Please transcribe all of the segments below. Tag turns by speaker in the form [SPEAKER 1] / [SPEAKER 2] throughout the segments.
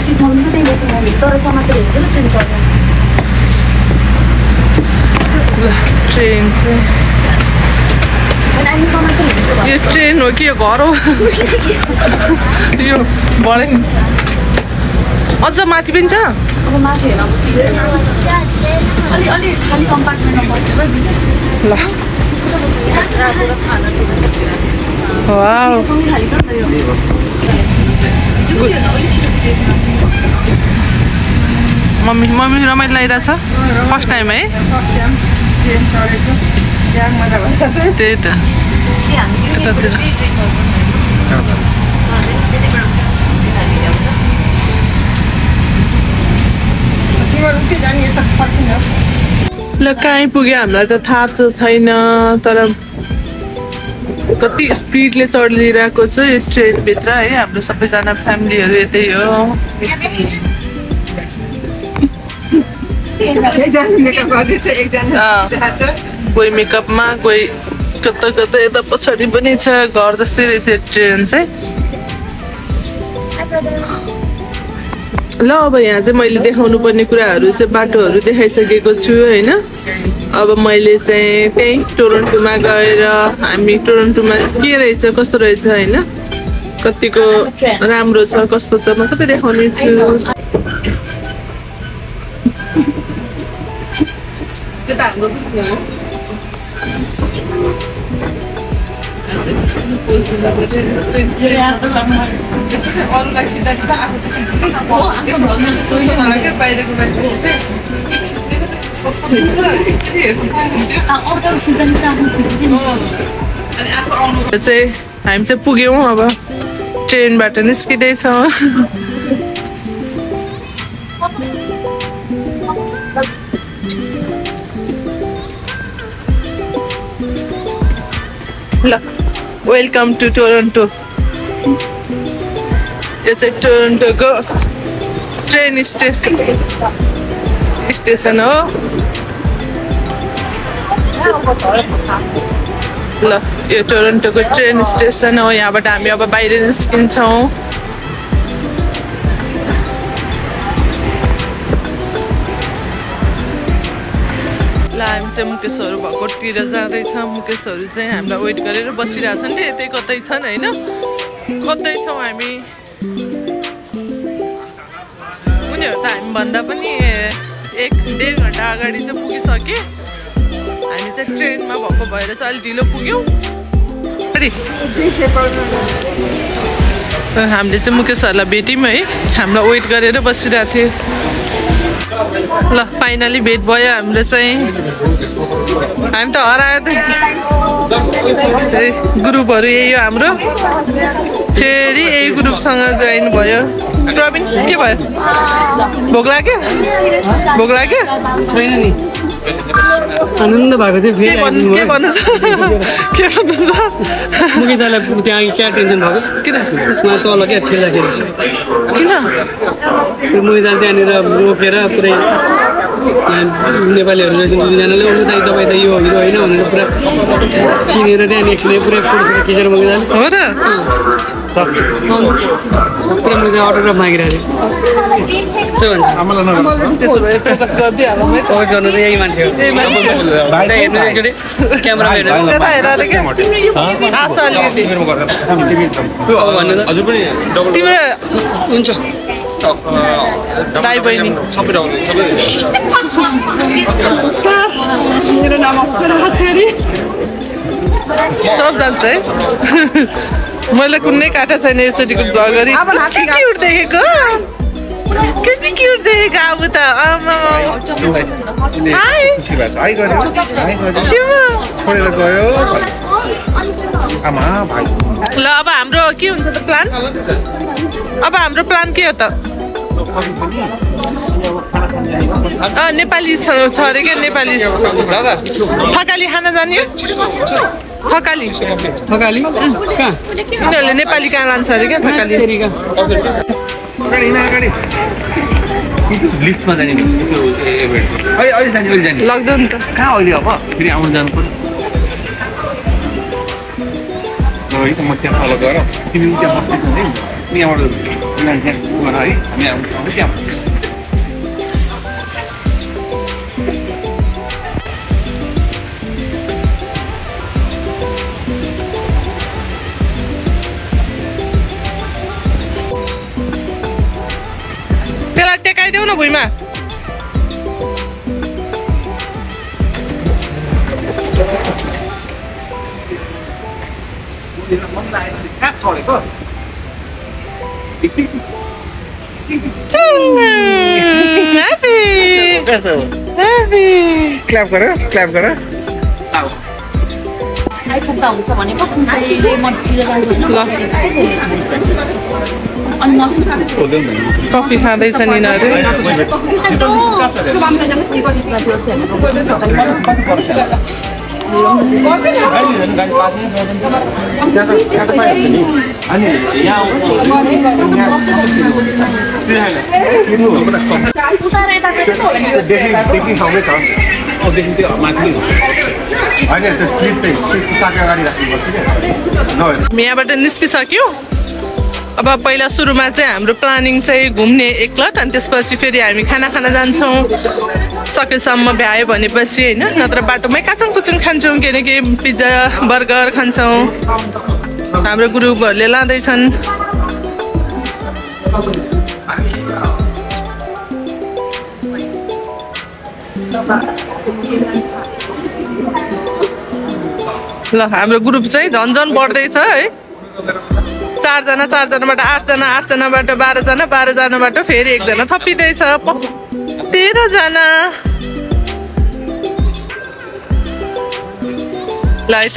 [SPEAKER 1] पनि त्यही बस्नु मैले तर समातेर हुन्छ नि ट्रेन चढ्नु
[SPEAKER 2] ल ट्रेन चाहिँ यो ट्रेन हो कि यो घर हो यो बढे अझ माथि पनि छ ल वाउ मम्मी मम्मी रमाइलो लागिरहेछ? फर्स्ट टाइम है?
[SPEAKER 3] त्यहाँ छ
[SPEAKER 2] त। ल कहीँ पुग्यो हामीलाई त थाहा त छैन तर कति स्पिडले चढिरहेको छ यो ट्रेनभित्र है? हाम्रो सबैजना फ्यामिलीहरू यतै हो। कोही मेकअपमा कोही कता कता यता पछाडि पनि छ घर जस्तै रहेछ यो ट्रेन चाहिँ। ल अब यहाँ चाहिँ मैले देखाउनु पर्ने कुराहरू चाहिँ बाटोहरू देखाइसकेको छु होइन? अब मैले चाहिँ त्यहीँ टोरन्टोमा गएर हामी टोरन्टोमा के रहेछ कस्तो रहेछ होइन? कतिको राम्रो छ कस्तो छ म सबै देखाउने छु। अरूलाई खिच्दा खिच्दा आफू चाहिँ खिच्दैन। बाहिरको मान्छेले चाहिँ चाहिँ हामी चाहिँ पुग्यौँ अब। ट्रेनबाट निस्किँदैछौँ। ल वेलकम टु टोरन्टो यो चाहिँ टोरन्टोको ट्रेन स्टेसन स्टेसन हो ल यो टोरन्टोको ट्रेन स्टेसन हो यहाँबाट हामी अब बाहिर निस्किन्छौँ ल हामी चाहिँ मुकेशहरू भएकोतिर जाँदैछ मुकेशहरू चाहिँ हामीलाई वेट गरेर बसिरहेछन् नि यतै कतै छन् होइन कतै छौँ हामी उनीहरू त हामीभन्दा पनि एक डेढ घन्टा अगाडि चाहिँ पुगिसके। हामी चाहिँ ट्रेनमा भएको भएर चाहिँ अलिक ढिलो पुग्यौँ। हामीले चाहिँ मुकेशहरूलाई भेट्यौँ है। हामीलाई वेट गरेर बसिरहेको थियो। ल फाइनली भेट भयो हाम्रो चाहिँ। हामी त हरायो त। ग्रुपहरू यही हो हाम्रो। फेरि यही ग्रुपसँग जोइन भयो। प्रवीण के भयो? भोक लाग्यो? भोक लाग्यो?
[SPEAKER 4] आनन्द भएको चाहिँ
[SPEAKER 2] के
[SPEAKER 4] फेरि
[SPEAKER 2] के भन्नु छ के भन्नु छ
[SPEAKER 4] मुकेतालाई त्यहाँ क्या टेन्सन भएको
[SPEAKER 2] किन?
[SPEAKER 4] उहाँ तल क्या ठेल्दाखेरि।
[SPEAKER 2] किन?
[SPEAKER 4] त्यो मुकेताले त्यहाँनिर रोकेर पुरै नेपालीहरू रहेछ दुईजनाले ओर्नु दाइ तपाईँ त यो हिरो होइन भनेर पुरा चिनेर त्यहाँनिर एकछिन पुरै फोटो खिचेर मुकेताले
[SPEAKER 2] हो र?
[SPEAKER 4] पुरा मुकेता अटोग्राफ मागिरहेको थियो भन्छ
[SPEAKER 2] त्यसो भए फोकस गरिदिइहालौँ है
[SPEAKER 4] फोकस गर्नु त यही मान्छे हो हेर्नु एकचोटि क्यामेरा
[SPEAKER 2] तिम्रो
[SPEAKER 4] हुन्छ
[SPEAKER 2] बहिनी
[SPEAKER 5] सबै
[SPEAKER 3] मेरो नाम अप्सरा छेरी
[SPEAKER 2] सब जान्छ है मैले कुनै काटा छैन यसरीको भ्लग गरी के क्युट देखेको? कति क्युट देखेको अब त? ल अब हाम्रो के हुन्छ त प्लान अब हाम्रो प्लान के हो त? नेपाली छ छ अरे क्या नेपाली। थकाली खाना जाने थकाली
[SPEAKER 4] थकाली कहाँ?
[SPEAKER 2] यिनीहरूले नेपाली कहाँ लान्छ अरे क्या थकाली
[SPEAKER 6] लिफ्टमा जाने नि त्यो अहिले अहिले जाने अहिले जाने।
[SPEAKER 2] लग्दो नि त
[SPEAKER 6] कहाँ अहिले अब? फेरि आउनु जानु पर्यो।
[SPEAKER 5] है त म त्यहाँ तल गएर तिमी त्यहाँ बस्दैछ नि।
[SPEAKER 6] अनि यहाँबाट गर है हामी आउँछ त्यहाँ
[SPEAKER 2] टेकाइदेऊ न भुइँमा
[SPEAKER 5] कहाँ छोडेको
[SPEAKER 2] ह्याप्पी ह्याप्पी
[SPEAKER 5] क्ल्याप गर क्ल्याप गर
[SPEAKER 1] आइपुग्दा हुन्छ भनेको कुन चाहिँले मच्छी र जान्छ
[SPEAKER 2] ल
[SPEAKER 1] अनि मसु
[SPEAKER 2] कफी यिनीहरू
[SPEAKER 5] पाइहाल्छ नि देखि
[SPEAKER 6] त्यो माथि
[SPEAKER 5] होइन त्यो स्लिप चाहिँ त्यो साका अगाडि राख्नुपर्छ क्या नभए
[SPEAKER 2] यहाँबाट निस्किसक्यो? अब पहिला सुरुमा चाहिँ हाम्रो प्लानिङ चाहिँ घुम्ने एकलट अनि त्यसपछि फेरि हामी खाना खान जान्छौँ। सकेसम्म भ्यायो भनेपछि होइन नत्र बाटोमै काचुङ कुचुङ खान्छौँ के न के पिज्जा बर्गर खान्छौँ। हाम्रो ग्रुपहरूले लाँदैछन्। ल हाम्रो ग्रुप चाहिँ झन् झन् बढ्दैछ है। चारजना चारजनाबाट आठजना आठजनाबाट बाह्रजना बाह्रजनाबाट फेरि एकजना थपिँदैछ। तेह्रजना। ल है त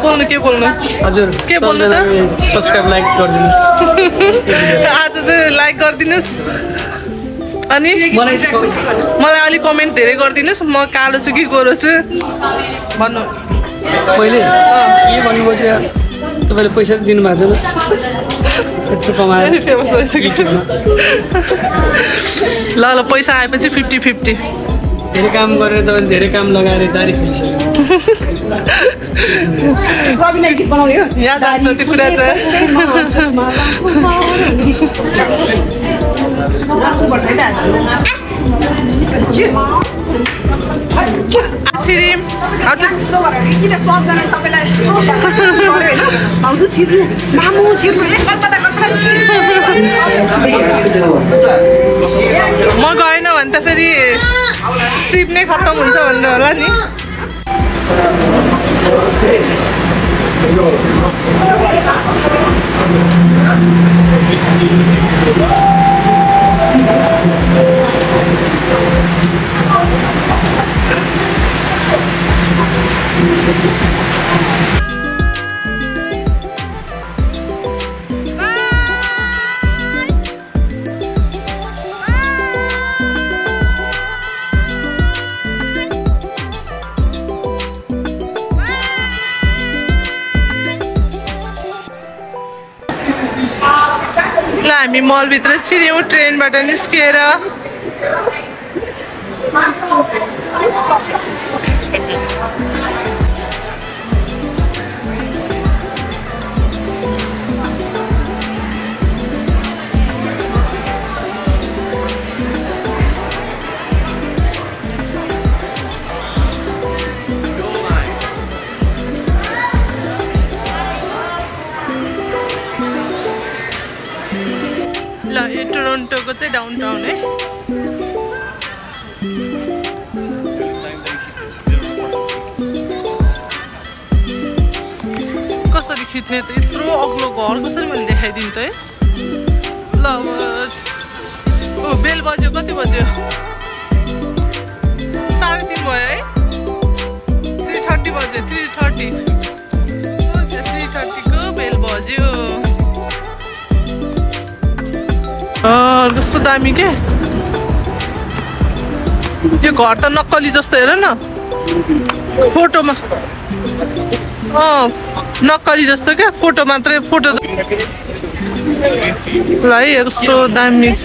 [SPEAKER 2] बोल्नु के बोल्नु?
[SPEAKER 4] हजुर
[SPEAKER 2] के बोल्नु त?
[SPEAKER 4] सब्सक्राइब लाइक गरिदिनुहोस्।
[SPEAKER 2] आज चाहिँ लाइक गरिदिनुहोस्। अनि?
[SPEAKER 4] मलाई
[SPEAKER 2] मलाई अलिक कमेन्ट धेरै गरिदिनुहोस्। म कालो छु कि गोरो छु? भन्नु।
[SPEAKER 4] पहिले के भन्नुभयो थियो तपाईँले पैसा दिनुभएको छैन। यत्रो कमाएर
[SPEAKER 2] फेमस भइसक्यो।
[SPEAKER 4] युट्युबमा
[SPEAKER 2] ल ल पैसा आएपछि फिफ्टी फिफ्टी
[SPEAKER 4] धेरै काम गरेर तपाईँले धेरै काम लगाएर दारी खाइसक्यो।
[SPEAKER 2] हजुर
[SPEAKER 3] किन सबजना भाउजू छिर्नु मामु छिर्नु
[SPEAKER 2] म गएन भने त फेरि ट्रिप नै खत्तम हुन्छ भन्नु होला नि ल हामी मलभित्र छिर्यौँ ट्रेनबाट निस्किएर ल यो टोरन्टोको चाहिँ डाउन टाउन है। कसरी खिच्ने त यत्रो अग्लो घर कसरी मैले देखाइदिन्छु है? ल ओ बेल बज्यो कति बज्यो? साढे तिन भयो है। थ्री थर्टी बज्यो थ्री थर्टी। कस्तो दामी के? यो घर त नक्कली जस्तो हेर न। फोटोमा। अँ नक्कली जस्तो क्या फोटो मात्रै फोटो ल है कस्तो दामी छ।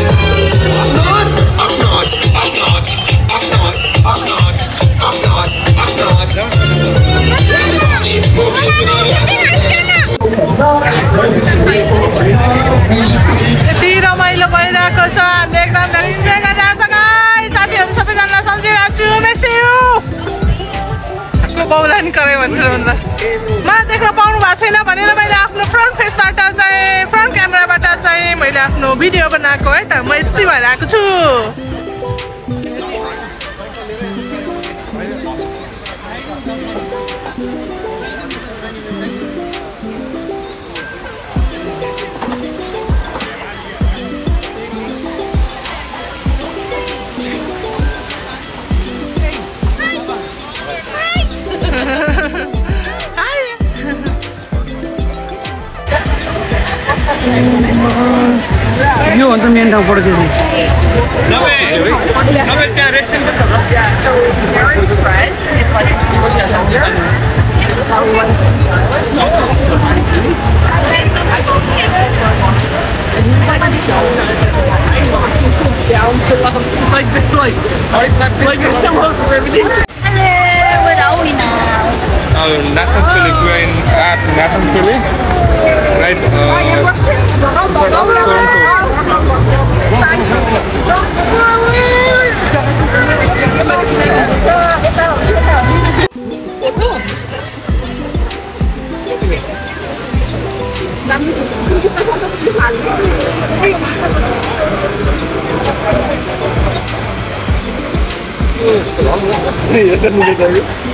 [SPEAKER 7] यति
[SPEAKER 2] रमाइलो भइरहेको छ। हामीले एकदम इन्जोय गरिरहेको छ। साथीहरू सबैजनालाई सम्झिरहेको छु। मेस्यु को बौलानी करे भनेर भन्दा। मलाई देख्न पाउनु भएको छैन भनेर मैले आफ्नो फ्रन्ट फेसबाट चाहिँ फ्रन्ट क्यामेराबाट चाहिँ मैले आफ्नो भिडियो बनाएको है त। म यस्तै भएर छु।
[SPEAKER 4] यो भन्छ मेन ठाउँ
[SPEAKER 6] त्यहाँ रेस्टुरेन्ट छ त
[SPEAKER 7] Hello, where are we now?
[SPEAKER 6] Uh, Nathan Philip, we in at Nathan Philip, right? Uh, Toronto.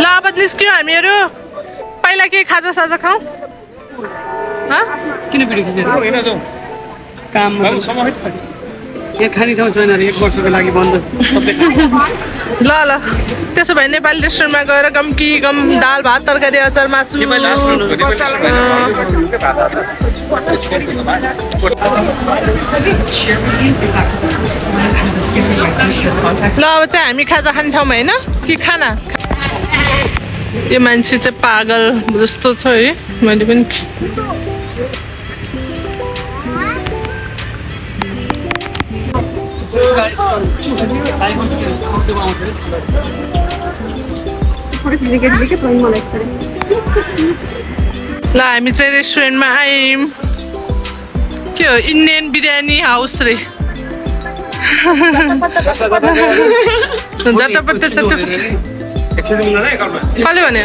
[SPEAKER 2] ल अब निस्क्यौँ हामीहरू? पहिला के खाजा साजा खाउँ हँ?
[SPEAKER 4] किन भिडियो खिचेर काम यहाँ खाने ठाउँ छैन अरे एक वर्षको लागि बन्द।
[SPEAKER 2] ल ल। त्यसो भए नेपाली रेस्टुरेन्टमा गएर गम कि गम दाल भात तरकारी अचार मासु। ल अब चाहिँ हामी खाजा खाने ठाउँमा होइन? कि खाना? यो मान्छे चाहिँ पागल जस्तो छ है। मैले पनि ल हामी चाहिँ रेस्टुरेन्टमा आयौँ के हो इन्डियन बिरयानी हाउस रे झट्टपट्ट चट्टपट्ट कसले भन्यो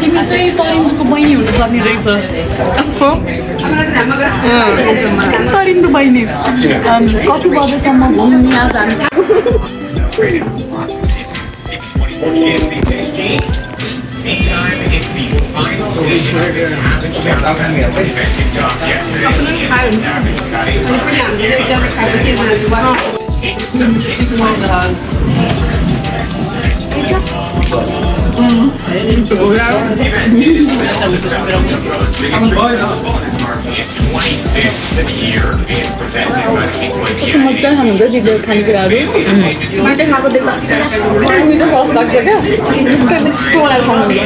[SPEAKER 1] तिमी चाहिँ तरिन्दुको बहिनी हुनुपर्ने रहेछ बहिनी कति बजेसम्म घुम्ने आज हामी
[SPEAKER 8] Meantime, it's the final day of the Average Mountain Festival event kicked off yesterday. Average cutting
[SPEAKER 3] पनि हामीले एकजना खाएपछि उनीहरू
[SPEAKER 8] marking its 25th of the year. It's Mm -hmm. The Kingsway
[SPEAKER 1] मजा खानुहुन्छ दिदीहरू खानेकुराहरू मैले खाएको देख्दा मिठो रस लाग्छ क्या मलाई खानुहुन्छ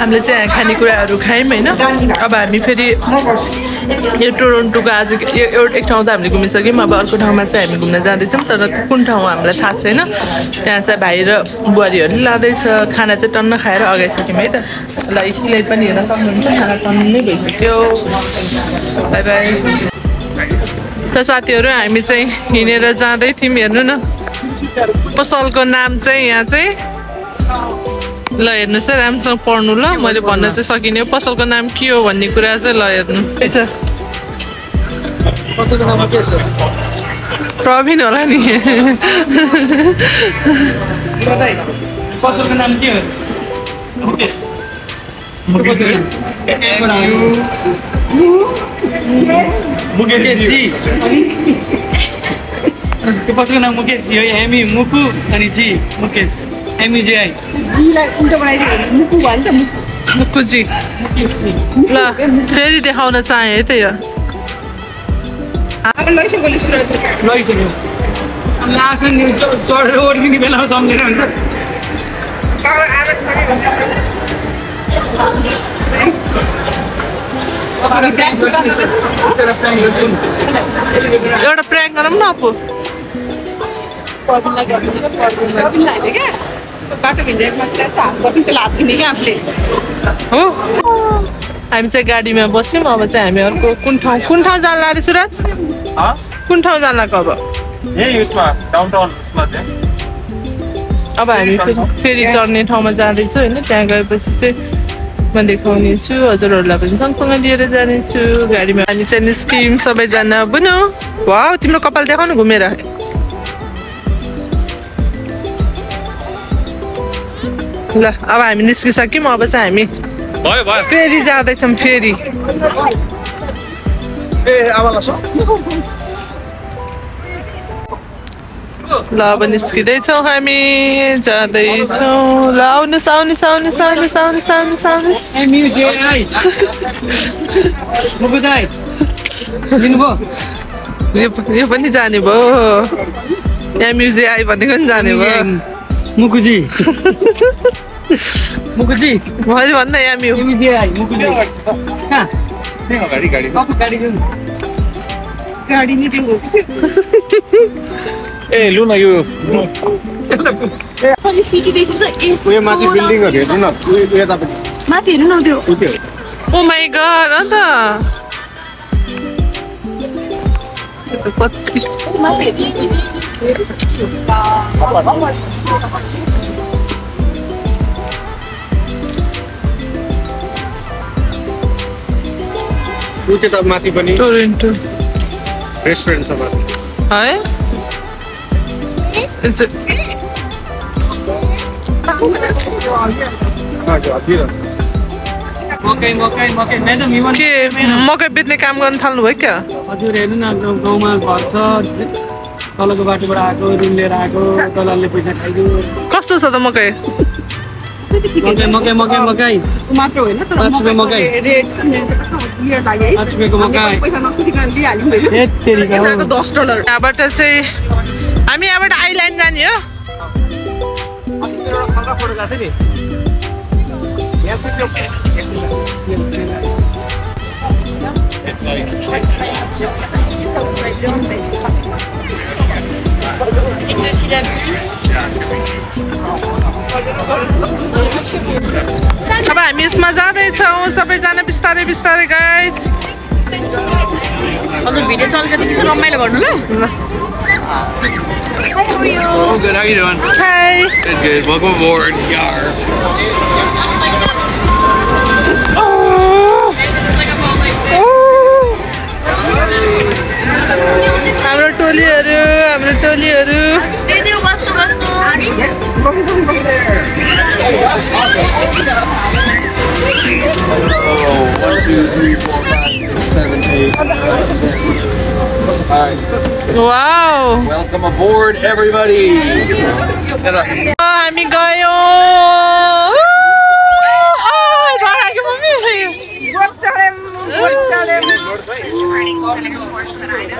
[SPEAKER 2] हामीले चाहिँ खानेकुराहरू खायौँ होइन। अब हामी फेरि यो टोरन्टोको आज एउटा एक ठाउँ त हामीले घुमिसक्यौँ। अब अर्को ठाउँमा चाहिँ हामी घुम्न जाँदैछौँ तर कुन ठाउँ हामीलाई थाहा छैन। त्यहाँ चाहिँ भाइ र बुहारीहरूले लाँदैछ। खाना चाहिँ टन्न खाएर अगाइसक्यौँ है त। ल यसलाई पनि हेर्न सक्नुहुन्छ। खाना टन्नै भइसक्यो। Bye bye. त साथीहरू हामी चाहिँ हिँडेर जाँदै थियौँ। हेर्नु न। पसलको नाम चाहिँ यहाँ चाहिँ ल हेर्नुहोस् है राम्रोसँग पढ्नु ल। मैले भन्न चाहिँ सकिनँ। पसलको नाम के हो भन्ने कुरा चाहिँ ल हेर्नु। प्रवीण होला नि।
[SPEAKER 4] पसलको नाम के हो? पसलको नाम मुकेश एमी मुकु अनि जी। मुकेश। एमयुजिआई
[SPEAKER 3] जीलाई उल्टो बनाइदियो भने मुकु भयो नि त मुकु
[SPEAKER 2] मुकुजी ल फेरि देखाउन चाहेँ है त यो
[SPEAKER 4] लास्ट चढेर ओर्किने बेलामा सम्झेर हुन्छ
[SPEAKER 2] एउटा प्र्याङ्क गरौँ न
[SPEAKER 3] बाटो क्या आफूले
[SPEAKER 2] हो? हामी चाहिँ गाडीमा बस्यौँ अब चाहिँ हामी अर्को कुन ठाउँ कुन ठाउँ जानु अरे सुरज? कुन ठाउँ जानु लाग्यो अब अब हामी फेरि चढ्ने ठाउँमा जाँदैछु होइन त्यहाँ गएपछि चाहिँ म देखाउने छु हजुरहरूलाई पनि सँगसँगै लिएर जानेछु गाडीमा हामी चाहिँ निस्क्यौँ सबैजना बुनु वा तिम्रो कपाल देखाउ न घुमेर ल अब हामी निस्किसक्यौँ अब चाहिँ हामी
[SPEAKER 6] भयो भयो।
[SPEAKER 2] फेरि जाँदैछौँ फेरि। ल अब निस्किँदैछौँ हामी जाँदैछौँ। ल आउनुहोस् आउनुहोस् आउनुहोस् आउनुहोस् आउनुहोस् आउनुहोस् आउनुहोस्। यो यो पनि जाने भयो यहाँ म्युजियम आयो भनेको पनि जाने भयो
[SPEAKER 4] मुकुजी मुकुजी
[SPEAKER 2] मैले भन्न यहाँ म्यु
[SPEAKER 4] एमयुजिआई मुकुजी
[SPEAKER 6] गाडी
[SPEAKER 4] कपु गाडी जाउँ
[SPEAKER 3] गाडी नै त्यो
[SPEAKER 6] ए लु न यो.
[SPEAKER 7] सिटीदेखि चाहिँ
[SPEAKER 5] उयो माथि बिल्डिङहरू हेर्नु न. उयो उयो तपाईँ
[SPEAKER 7] माथि हेर्नु न त्यो
[SPEAKER 2] ओ माई गड अन्त माथि त
[SPEAKER 7] माथि
[SPEAKER 5] पनि
[SPEAKER 2] है
[SPEAKER 4] मकै
[SPEAKER 2] बेच्ने काम गर्नु थाल्नु भयो क्या
[SPEAKER 4] हजुर हेर्नु न गाउँमा घर छ तलको बाटोबाट आएको रुम लिएर आएको दलालले पैसा खाइदियो।
[SPEAKER 2] कस्तो छ त मकै?
[SPEAKER 4] मकै मकै मकै
[SPEAKER 3] मात्र होइन
[SPEAKER 4] पाँच रुपियाँ पाँच रुपियाँको
[SPEAKER 3] दस डलर।
[SPEAKER 2] यहाँबाट चाहिँ हामी यहाँबाट आइल्यान्ड जाने हो। अब हामी यसमा जाँदैछौँ सबैजना बिस्तारै बिस्तारै
[SPEAKER 1] हजुर भिडियो चल्छ रमाइलो गर्नु ल
[SPEAKER 6] Oh, good. How you doing?
[SPEAKER 2] Hi.
[SPEAKER 6] Good, good. Welcome aboard. Yar.
[SPEAKER 2] हाम्रो टोलीहरू हाम्रो टोलीहरू Wow!
[SPEAKER 5] Welcome aboard, everybody!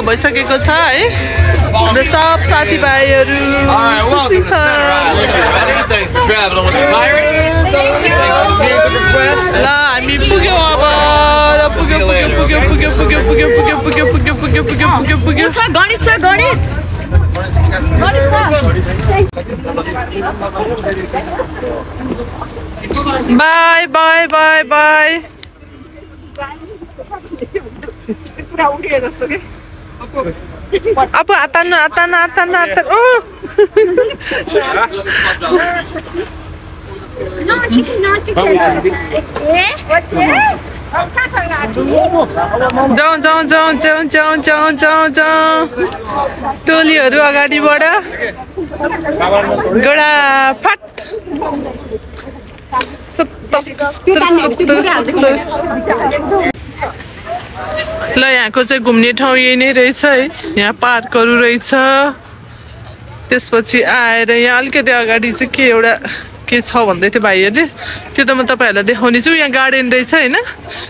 [SPEAKER 2] का भइसकेको छ है हाम्रो सब साथीभाइहरू खुसी छ. ल हामी पुग्यौँ अब ल पुग्यो पुग्यो पुग्यो पुग्यो पुग्यो पुग्यो पुग्यो पुग्यो पुग्यो पुग्यो पुग्यो पुग्यो पुग्यो
[SPEAKER 1] गणित छ गणित
[SPEAKER 2] बाई बाई बाई बाई
[SPEAKER 3] पुरा उठे जस्तो कि
[SPEAKER 2] अब आतान आतान आतान आतान ओ जाउँ जाउँ जाउँ जाउँ जाउँ जाउँ जाउँ जाउँ टोलीहरू अगाडिबाट। गडा सत्तर सत्तर सत्तर। ल यहाँको चाहिँ घुम्ने ठाउँ यही नै रहेछ है। यहाँ पार्कहरू रहेछ। त्यसपछि आएर यहाँ अलिकति अगाडि चाहिँ के एउटा के छ भन्दै थियो भाइहरूले? त्यो त म तपाईँहरूलाई देखाउने छु। यहाँ गार्डन रहेछ होइन।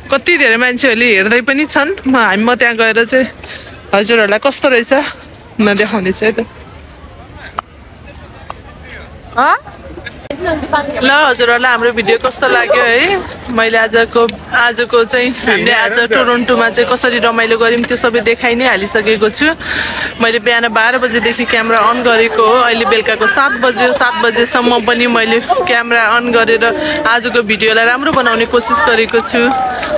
[SPEAKER 2] कति धेरै मान्छेहरूले हेर्दै पनि छन्। म हामी म त्यहाँ गएर चाहिँ हजुरहरूलाई कस्तो रहेछ म देखाउने छु है त? ल हजुरहरूलाई हाम्रो भिडियो कस्तो लाग्यो है? मैले आजको आजको चाहिँ हामीले आज टोरन्टोमा चाहिँ कसरी रमाइलो गऱ्यौँ त्यो सबै देखाइ नै हालिसकेको छु। मैले बिहान बाह्र बजीदेखि क्यामेरा अन गरेको हो। अहिले बेलुकाको सात बज्यो। सात बजेसम्म पनि मैले क्यामेरा अन गरेर आजको भिडियोलाई राम्रो बनाउने कोसिस गरेको छु।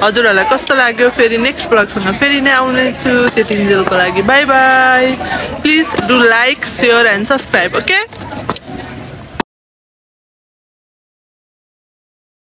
[SPEAKER 2] हजुरहरूलाई कस्तो लाग्यो? फेरि नेक्स्ट ब्लगसँग फेरि नै आउनेछु। त्यति जेलको लागि bye bye. Please do like share and subscribe okay